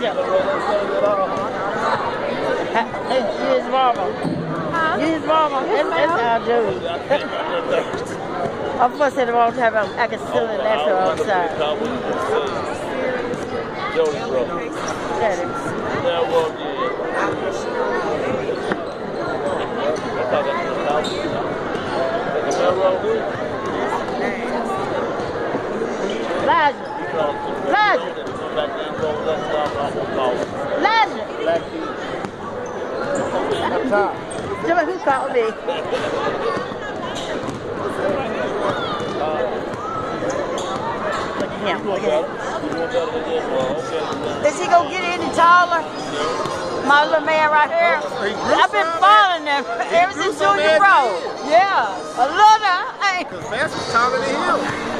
His mama. Huh? His mama. That's, that's how I do. I'm say the wrong time. I can still wrong side. Jody. That is. That was, yeah. I thought that was the house. That's the railroad. Elijah. Elijah. Back then, bro, that's not what I'm gonna call it. Elijah. Black people. Somebody who called me. Look at him. Look at him. You doing better than this one. Is he gonna get any taller? My little man right here. I've been following him ever since Junior Road. Yeah, a little. Hey, Cause Bass is taller than him.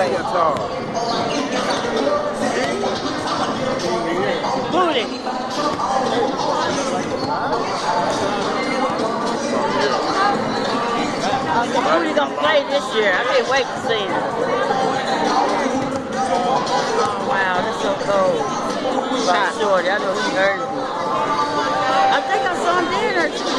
way. Booty. Booty gonna play this year. I can't wait to see. Oh wow, that's so cold. By Shorty, I know he hurt me. I think I saw him dinner?